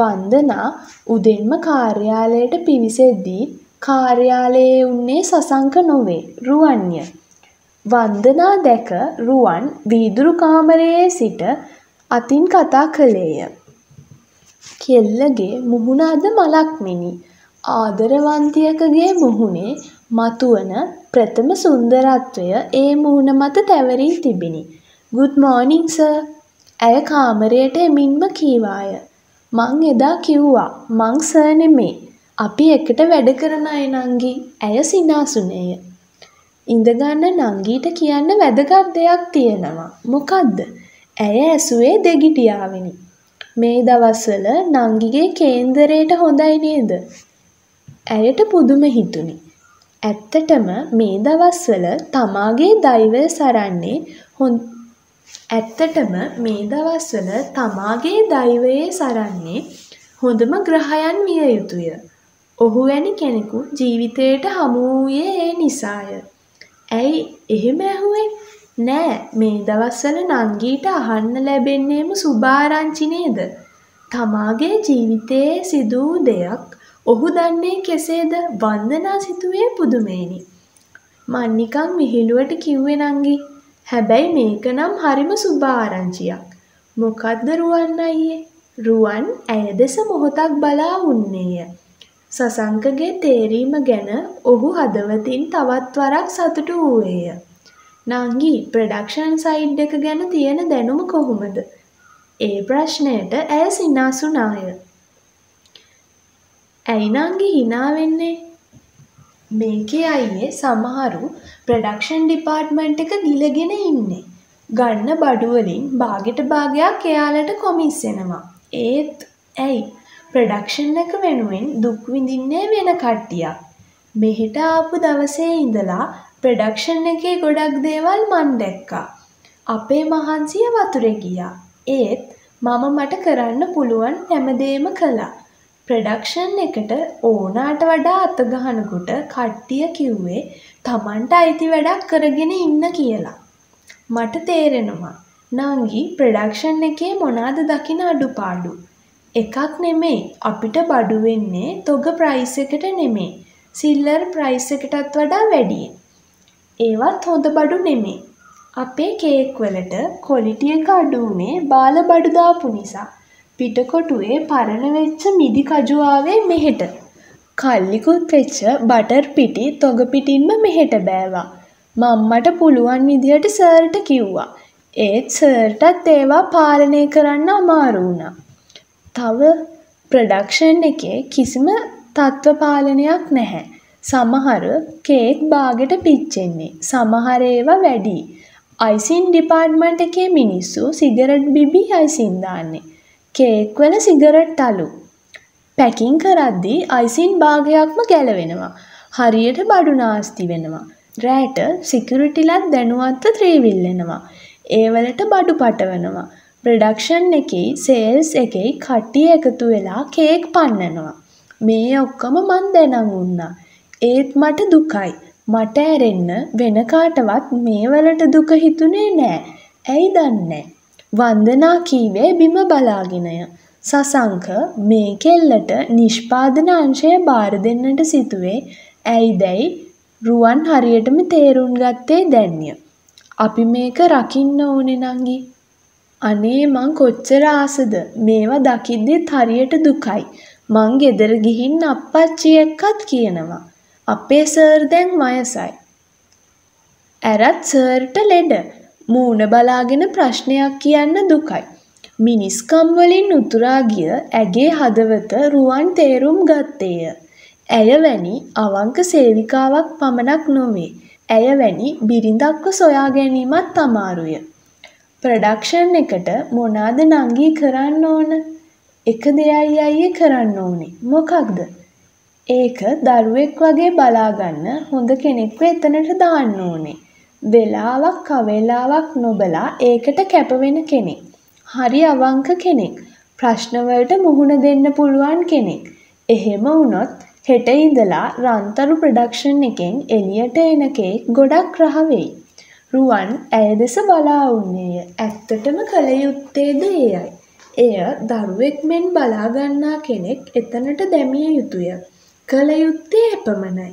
වන්දනා උදෙන්ම කාර්යාලයට පිවිසෙද්දී කාර්යාලයේ උන්නේ සසංක නොවේ රුවන්ය. වන්දනා දැක රුවන් වීදුරු කාමරයේ සිට අතින් කතා කළේය. කෙල්ලගේ මුහුණ අද මලක් මෙනි. ආදරවන්තියකගේ මුහුණේ මතුවන ප්‍රථම සුන්දරත්වය ඒ මුහුණ මත තැවරී තිබිණි. ගුඩ් මෝනිං සර් ඇය කාමරයට එමින්ම කීවාය. මං එදා කිව්වා මං සර් නෙමේ. අපි එකට වැඩ කරන අය නංගි. ඇය සිනාසුනේය. ඉඳගන්න නංගිට කියන්න වැදගත් දෙයක් තියෙනවා. මොකද්ද? ඇය ඇසුවේ දෙගිඩියාවෙනි. මේ දවස්වල නංගිගේ කේන්දරේට හොඳයි නේද? ඇයට පුදුම හිතුණි. ඇත්තටම මේ දවස්වල තමාගේ දෛවය සරන්නේ ඇත්තටම මේ දවස්වල තමාගේ දෛවයේ සරන්නේ හොඳම ග්‍රහයන් විය යුතුය. ඔහු වැනි කෙනෙකු ජීවිතයට හමු වූයේ ඒ නිසාය. ඇයි එහෙම ඇහුවේ? නෑ මේ දවස්වල නංගිට අහන්න ලැබෙන්නේම සුභාරංචි නේද? තමාගේ ජීවිතයේ සිදු වූ දෙයක් ඔහු දන්නේ කෙසේද? වන්දනා සිතුවේ පුදුමයෙනි. මං නිකන් විහිළුවට කිව්වේ නංගි. හැබැයි මේක නම් හරිම සුභ ආරංචියක්. මොකද්ද රුවන් අයියේ? රුවන් ඇය දෙස මොහොතක් බලා උන්නේය. සසංකගේ තේරීම ගැන ඔහු හදවතින් තවත් වරක් සතුටු වූයේය. නංගි ප්‍රොඩක්ෂන් සයිඩ් එක ගැන තියෙන දැනුම කොහොමද? ඒ ප්‍රශ්නයට ඇය සිනාසුනාය. ඇයි නංගි හිනා වෙන්නේ? මේකේ අයියේ සමහරු ප්‍රොඩක්ෂන් ඩිපාර්ට්මන්ට් එක ගිලගෙන ඉන්නේ. ගන්න බඩු වලින් භාගෙට භාගයක් එයාලට කොමිස් එනවා. ඒත් ඇයි ප්‍රොඩක්ෂන් එක වෙනුවෙන් දුක් විඳින්නේ වෙන කට්ටියක්. මෙහෙට ආපු දවසේ ඉඳලා ප්‍රොඩක්ෂන් එකේ ගොඩක් දේවල් මන් දැක්කා. අපේ මහන්සිය වතුරේ ගියා. ඒත් මම මට කරන්න පුළුවන් හැමදේම කළා. ප්‍රොඩක්ෂන් එකට ඕනාට වඩා අත ගහනකොට කට්ටිය කිව්වේ තමන්ට අයිති වැඩක් කරගෙන ඉන්න කියලා. මට තේරෙනවා නංගි ප්‍රොඩක්ෂන් එකේ මොනාද දකින අඩුපාඩු. එකක් නෙමෙයි අපිට බඩු වෙන්නේ තොග ප්‍රයිස් එකට නෙමෙයි. සිල්ලර් ප්‍රයිස් එකටත් වඩා වැඩියෙන්. ඒවත් හොඳ බඩු නෙමෙයි. අපේ කේක් වලට ක්වොලිටි එක අඩු වුණේ බාල බඩු දාපු නිසා. පිටකොටුවේ පරණ වෙච්ච මිදි කජු ආවේ මෙහෙට. කල්ලිකුත් වෙච්ච බටර් පිටි තොග පිටින්ම මෙහෙට බෑවා. මම්මට පුළුවන් විදියට සර්ට කිව්වා. ඒත් සර්ටත් ඒවා පාලනය කරන්න අමාරු වුණා. තව ප්‍රොඩක්ෂන් එකේ කිසිම තත්ත්ව පාලනයක් නැහැ. සමහර කේක් බාගෙට පිච්චෙන්නේ. සමහර ඒවා වැඩි. අයිසින් ඩිපාර්ට්මන්ට් එකේ මිනිස්සු සිගරට් බිබී අයිසින් දාන්නේ. කේක් වල සිගරට් අලු. පැකින් කරද්දී අයිසින් භාගයක්ම ගැලවෙනවා. හරියට බඩු නාස්ති වෙනවා. රෑට සිකියුරිටිලත් දැනුවත්ව ත්‍රීවිල්ලෙනවා. ඒ වලට බඩු පටවනවා. ප්‍රොඩක්ෂන් එකේ සේල්ස් එකේ කට්ටිය එකතු වෙලා කේක් පන්නනවා. මේ ඔක්කොම මන් දැනන් උන්නා. ඒත් මට දුකයි. මට ඇරෙන්න වෙන කාටවත් මේ වලට දුක හිතුනේ නෑ. ඇයි දන්නේ වන්දනා කීවේ බිම බලාගෙනය. සසංක මේ කෙල්ලට නිෂ්පාදන අංශය බාර දෙන්නට සිතුවේ ඇයිදැයි රුවන් හරියටම තේරුම් ගත්තේ දැන්ය. අපි මේක රකින්න ඕනේ නංගි. අනේ මං කොච්චර ආසද මේවා දකිද්දිත් හරියට දුකයි. මං ගෙදර ගිහින් අප්පච්චි එක්කත් කියනවා. අපේ සර් දැන් වයසයි. ඇරත් සර්ට ලෙඩ. මූණ බලාගෙන ප්‍රශ්නයක් කියන්න දුකයි. මිනිස්කම් වලින් උතුරා ගිය ඇගේ හදවත රුවන් තේරුම් ගත්තේය. ඇය වැනි අවංක සේවිකාවක් පමණක් නොවේ. ඇය වැනි බිරිඳක්ව සොයා ගැනීමත් අමාරුය. ප්‍රොඩක්ෂන් එකට මොනාද නංගි කරන්න ඕන? එක දෙයයි අයියේ කරන්න ඕනේ. මොකක්ද? ඒක දරුවෙක් වගේ බලාගන්න හොඳ කෙනෙක්ව එතනට දාන්න ඕනේ. වෙලාවක් අවේලාවක් නොබලා ඒකට කැපවෙන කෙනෙක්. හරි අවංක කෙනෙක්. ප්‍රශ්නවලට මුහුණ දෙන්න පුළුවන් කෙනෙක්. එහෙම වුණොත් හෙට ඉඳලා රන්තරු ප්‍රොඩක්ෂන් එකෙන් එළියට එන කේක් ගොඩක් රහ වෙයි. රුවන් ඇය දෙස බලා උන්නේය. ඇත්තටම කළ යුත්තේද එයයි. එය දරුවෙක් මෙන් බලා ගන්නා කෙනෙක් එතනට දැමිය යුතුය. කළ යුත්තේ එපමණයි.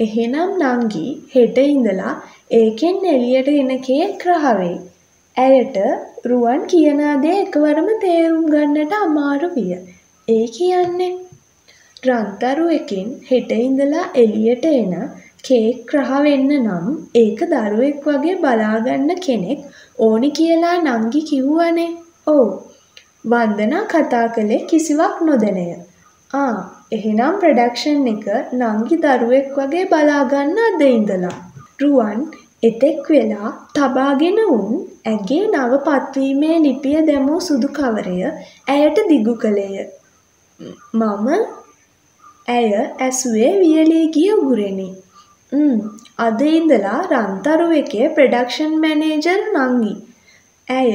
එහෙනම් නංගි හෙට ඉඳලා ඒකෙන් එළියට එන කේක් රහ වෙයි. ඇයට රුවන් කියන දේ එකවරම තේරුම් ගන්නට අමාරු විය. ඒ කියන්නේ රන්තරුවෙකින් හෙට ඉඳලා එළියට එන කේක් රහ වෙන්න නම් ඒක දරුවෙක් වගේ බලාගන්න කෙනෙක් ඕනි කියලා නංගි කිව්වනේ. ඔව්. වන්දනා කතා කළේ කිසිවක් නොදැනය. ආ එහෙනම් ප්‍රොඩක්ෂන් එක නංගි දරුවෙක් වගේ බලාගන්න අද ඉඳලා. රුවන් එතෙක් වෙලා තබාගෙන උන් ඇගේ නව පත්වීමේ ලිපිය දැමූ සුදු කවරය ඇයට දිගු කළේය. මම ඇය ඇසුවේ වියලී ගිය උගුරෙනි. ම් අද ඉඳලා රන්තරු එකේ ප්‍රොඩක්ෂන් මැනේජර් නංගි. ඇය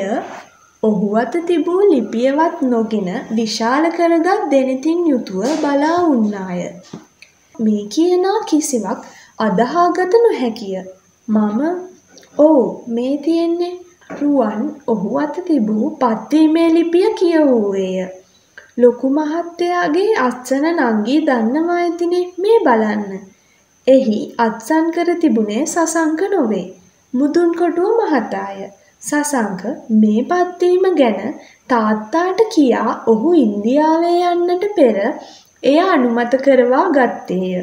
ඔහු අත තිබූ ලිපියවත් නොගෙන විශාල කරගත් දෙනෙතින් යුතුව බලා උන්නාය. මේ කියනා කිසිවක් අදහාගත නොහැකිය. මම ඔව් මේ තියෙන්නේ රුවන් ඔහු අත තිබූ පත්වීමේ ලිපිය කියවූවේය. ලොකු මහත්තයාගේ අත්සන නංගී දන්නවා ඇතිනේ මේ බලන්න. එහි අත්සන් කර තිබුණේ සසංක නොවේ. මුදුන්කොටුව මහතාය. සසංක මේ පත්වීම ගැන තාත්තාට කියා ඔහු ඉන්දියාවේ යන්නට පෙර එය අනුමත කරවා ගත්තේය.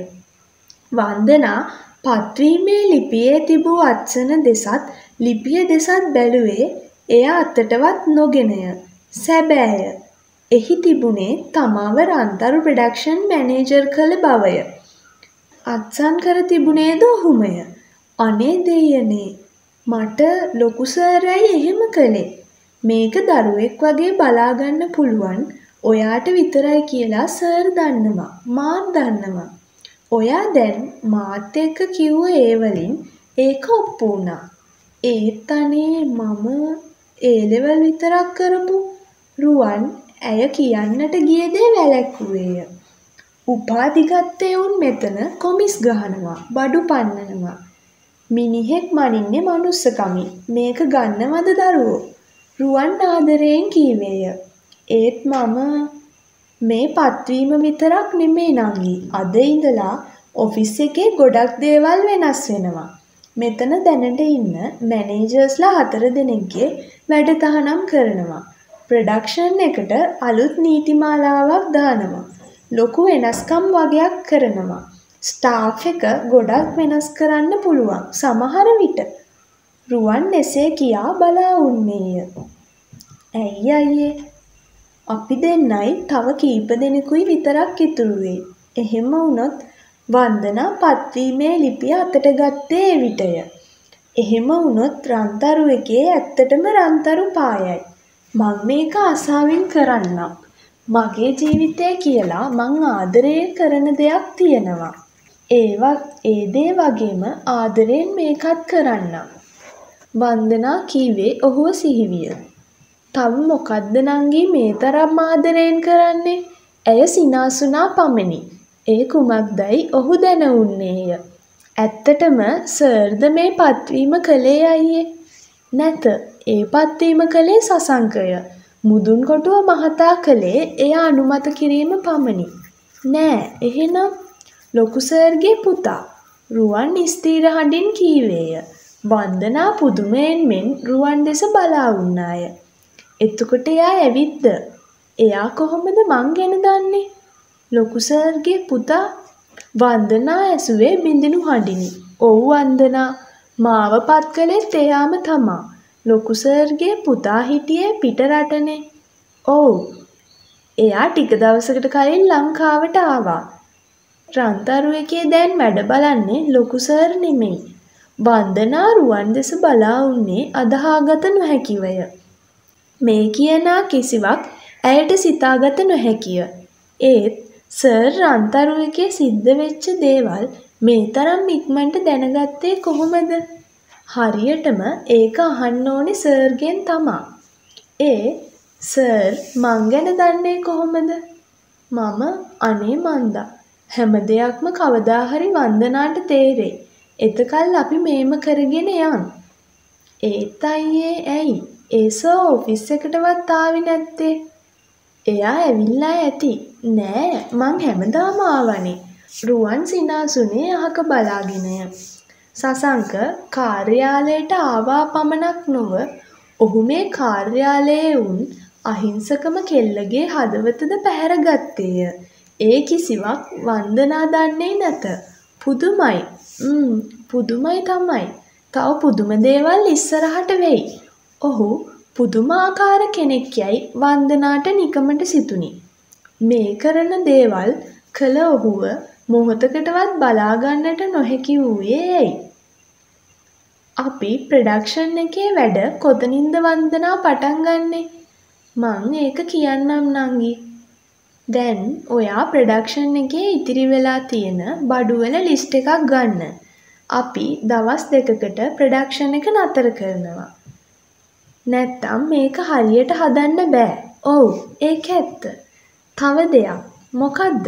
වන්දනා පත්වීමේ ලිපියේ තිබූ අත්සන දෙසත් ලිපිය දෙසත් බැලුවේ එය අතටවත් නොගෙනය. සැබෑය. එහි තිබුණේ තමාව රන්තරු ප්‍රොඩක්ෂන් මැනේජර් කළ බවය. අත්සන් කර තිබුණේද ඔහුමය. අනේ දෙයනේ මට ලොකු සර් ඇයි එහෙම කළේ? මේක දරුවෙක් වගේ බලාගන්න පුළුවන් ඔයාට විතරයි කියලා සර් දන්නවා මාත් දන්නවා. ඔයා දැන් මාත් එක්ක කිව්ව ඒ වලින් ඒක ඔප්පු වුණා. ඒත් අනේ මම ඒ ලෙවල් විතරක් කරපු රුවන් ඇය කියන්නට ගිය දේ වැළැක්වුවේය. උපාධි ගත්තේ උන් මෙතන කොමිස් ගහනවා බඩු පන්නනවා මිනිහෙක් මනින්නේ මනුස්සකමින්. මේක ගන්නවද දරුවෝ? රුවන් ආදරයෙන් කීවේය. ඒත් මම මේ පත්වීම විතරක් නෙමේ නංගි. අද ඉඳලා ඔෆිස් එකේ ගොඩක් දේවල් වෙනස් වෙනවා. මෙතන දැනට ඉන්න මැනේජර්ස්ලා හතර දෙනෙක්ගේ වැඩ තහනම් කරනවා. ප්‍රොඩක්ෂන් එකට අලුත් නීතිමාලාවක් දානවා. ලොකු වෙනස්කම් වගයක් කරනවා. ස්ටාෆ් එක ගොඩක් වෙනස් කරන්න පුළුවන් සමහර විට. රුවන් එසේ කියා බලා උන්නේය. ඇයි අයියේ අපි දෙන්නයි තව කීප දෙනෙකුයි විතරක් ඉතුරු වෙයි. එහෙම වුණොත් වන්දනා පත්වීමේ ලිපිය අතට ගත්තේ එවිටය. එහෙම වුණොත් රන්තරු එකේ ඇත්තටම රන්තරු පායයි. මං මේක ආසාවෙන් කරන්නම්. මගේ ජීවිතය කියලා මං ආදරය කරන දෙයක් තියෙනවා. ඒවත් ඒ දේ වගේම ආදරයෙන් මේකත් කරන්නම්. වන්දනා කීවේ ඔහුව සිහිවිය. තව මොකද්ද නංගි මේ තරම් ආදරයෙන් කරන්නේ? ඇය සිනාසුනා පමණි. ඒ කුමක්දයි ඔහු දැන උන්නේය. ඇත්තටම සර්ද මේ පත්වීම කළේ අයියේ. නැත ඒ පත්වීම කළේ සසංකය. මුදුන් කොටුව මහතා කළේ එය අනුමත කිරීම පමණි. නෑ එහෙනම් ලොකු සර්ගේ පුතා රුවන් ස්ථීර හඬින් කීවේය. වන්දනා පුදුමයෙන් මෙන් රුවන් දෙස බලා උන්නාය. එතකොට එයා ඇවිත්ද? එයා කොහොමද මං ගැන දන්නේ? ලොකු සර්ගේ පුතා වන්දනා ඇසුවේ බිඳිනු හඬිනි. "ඔව් වන්දනා මාව පත් කළෙත් එයාම තමා. ලොකු සර්ගේ පුතා හිටියේ පිට රටනේ." "ඔව්." එයා ටික දවසකට කලින් ලංකාවට ආවා. රන්තරු එකේ දැන් වැඩ බලන්නේ ලොකු සර් නෙමෙයි. වන්දනා රුවන් දෙස බලා උන්නේ අදහාගත නොහැකිවය. මේ කියනා කිසිවක් ඇයට සිතාගත නොහැකිය. ඒත් සර් රන්තරු එකේ සිද්ධ වෙච්ච දේවල් මේ තරම් ඉක්මනට දැනගත්තේ කොහොමද? හරියටම ඒක අහන්න ඕනේ සර්ගෙන් තමා. ඒ සර් මං ගැන දන්නේ කොහොමද? මම අනේ මන්දා හැම දෙයක්ම කවදා හරි වන්දනාට තේරෙයි. එතකල් අපි මේම කරගෙන යන්. ඒත් අයියේ ඇයි? ඒ සර් ඔෆිස් එකටවත් ආවේ නැත්තේ? එයා ඇවිල්ලා ඇති. නෑ මං හැමදාම ආවනේ. රුවන් සිනාසුනේ අහක බලාගෙනය. සසංක කාර්යාලයට ආවා පමණක් නොව ඔහු මේ කාර්යාලයේ වුන් අහිංසකම කෙල්ලගේ හදවතද පැහැරගත්තේය. ඒ කිසිවක් වන්දනා දන්නේ නැත. පුදුමයි. ම්ම් පුදුමයි තමයි. තව පුදුම දේවල් ඉස්සරහට වෙයි. ඔහු පුදුමාකාර කෙනෙක් යයි වන්දනාට නිකමට සිතුනි. මේ කරන දේවල් කළ ඔහුව මොහොතකටවත් බලාගන්නට නොහැකි වූයේ ඇයි? අපි ප්‍රොඩක්ෂන් එකේ වැඩ කොතනින්ද වන්දනා පටන් ගන්නේ? මං ඒක කියන්නම් නංගි. දැන් ඔයා ප්‍රොඩක්ෂන් එකේ ඉතිරි වෙලා තියෙන බඩුවල ලිස්ට් එකක් ගන්න. අපි දවස් දෙකකට ප්‍රොඩක්ෂන් එක නතර කරනවා. නැත්තම් මේක හරියට හදන්න බෑ. ඔව් ඒක ඇත්ත. තව දෙයක්. මොකද්ද?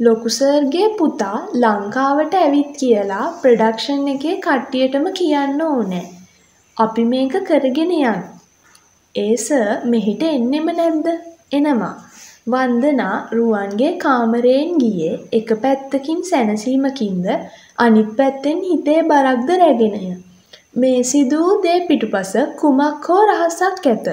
ලොකු සර්ගේ පුතා ලංකාවට ඇවිත් කියලා ප්‍රොඩක්ෂන් එකේ කට්ටියටම කියන්න ඕනේ. අපි මේක කරගෙන යන්. ඒ සර් මෙහෙට එන්නෙම නැද්ද? එනවා. වන්දනා රුවන්ගේ කාමරයෙන් ගියේ එක පැත්තකින් සැනසීමකින්ද අනිත් පැත්තෙන් හිතේ බරක්ද රැගෙනය. මේ සිදු වූ දේ පිටුපස කුමක් හෝ රහසක් ඇත.